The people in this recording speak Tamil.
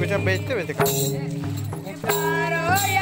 Escucha 20 veces. Caro ya